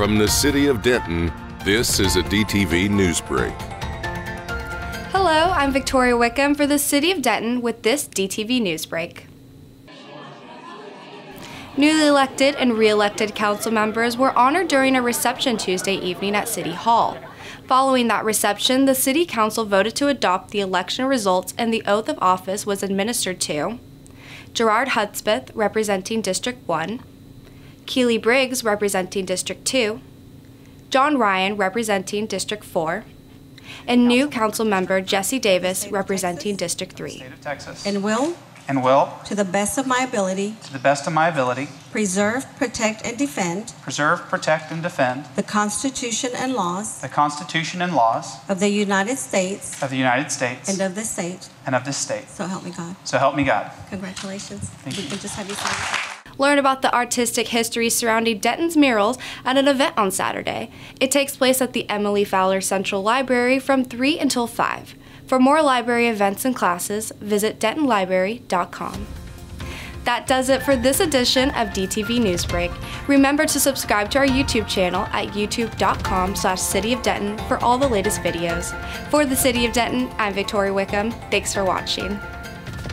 From the city of Denton, this is a DTV News Break. Hello, I'm Victoria Wickham for the City of Denton with this DTV News Break. Newly elected and re-elected council members were honored during a reception Tuesday evening at City Hall. Following that reception, the City Council voted to adopt the election results and the oath of office was administered to Gerard Hudspeth, representing District 1, Keely Briggs, representing District 2, John Ryan, representing District 4, and new council member Jesse Davis, representing District 3. State of Texas. and will, And will, to the best of my ability, to the best of my ability, preserve, protect, and defend preserve, protect, and defend the Constitution and laws the Constitution and laws of the United States of the United States and of this state. and of this state. So help me God. So help me God. Congratulations. Thank We you. can just have you sign this. Learn about the artistic history surrounding Denton's murals at an event on Saturday. It takes place at the Emily Fowler Central Library from 3 until 5. For more library events and classes, visit dentonlibrary.com. That does it for this edition of DTV Newsbreak. Remember to subscribe to our YouTube channel at youtube.com slash City of Denton for all the latest videos. For the City of Denton, I'm Victoria Wickham. Thanks for watching.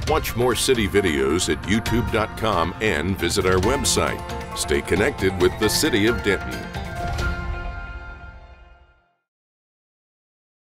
Watch more city videos at youtube.com and visit our website. Stay connected with the city of Denton.